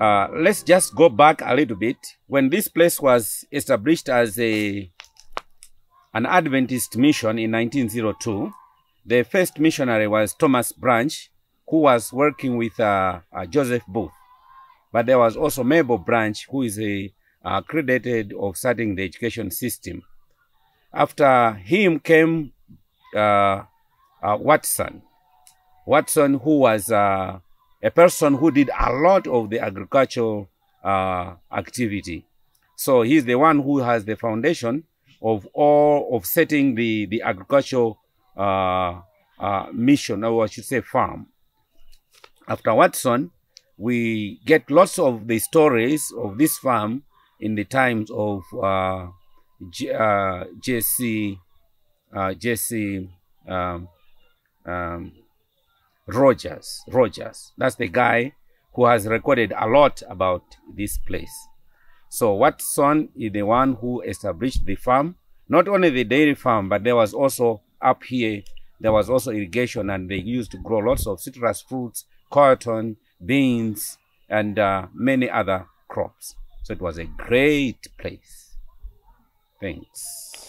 uh, let's just go back a little bit. When this place was established as a an Adventist mission in 1902, the first missionary was Thomas Branch, who was working with uh, uh, Joseph Booth. But there was also Mabel Branch, who is a uh, credited of starting the education system. After him came uh, uh, Watson. Watson, who was uh, a person who did a lot of the agricultural uh, activity. So he's the one who has the foundation of all of setting the, the agricultural uh, uh, mission, or I should say farm. After Watson, we get lots of the stories of this farm in the times of uh, uh, Jesse, uh, Jesse um, um, Rogers. Rogers. That's the guy who has recorded a lot about this place. So Watson is the one who established the farm, not only the dairy farm, but there was also up here, there was also irrigation and they used to grow lots of citrus fruits, cotton, beans, and uh, many other crops. So it was a great place. Thanks.